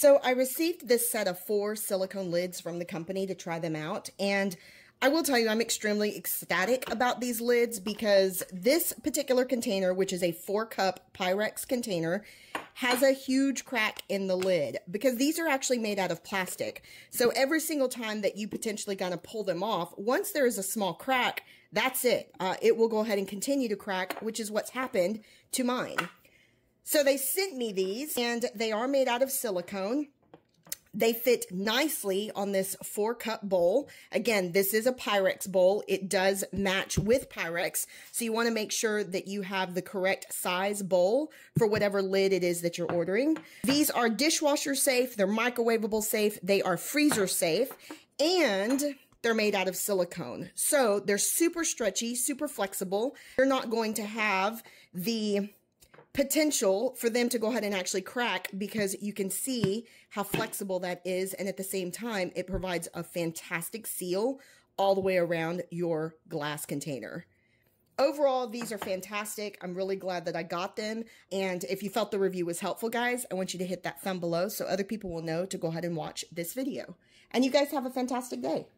So I received this set of four silicone lids from the company to try them out. And I will tell you, I'm extremely ecstatic about these lids because this particular container, which is a four cup Pyrex container, has a huge crack in the lid because these are actually made out of plastic. So every single time that you potentially gonna pull them off, once there is a small crack, that's it. Uh, it will go ahead and continue to crack, which is what's happened to mine. So they sent me these and they are made out of silicone. They fit nicely on this four cup bowl. Again, this is a Pyrex bowl. It does match with Pyrex. So you want to make sure that you have the correct size bowl for whatever lid it is that you're ordering. These are dishwasher safe. They're microwavable safe. They are freezer safe and they're made out of silicone. So they're super stretchy, super flexible. You're not going to have the potential for them to go ahead and actually crack because you can see how flexible that is. And at the same time, it provides a fantastic seal all the way around your glass container. Overall, these are fantastic. I'm really glad that I got them. And if you felt the review was helpful, guys, I want you to hit that thumb below so other people will know to go ahead and watch this video. And you guys have a fantastic day.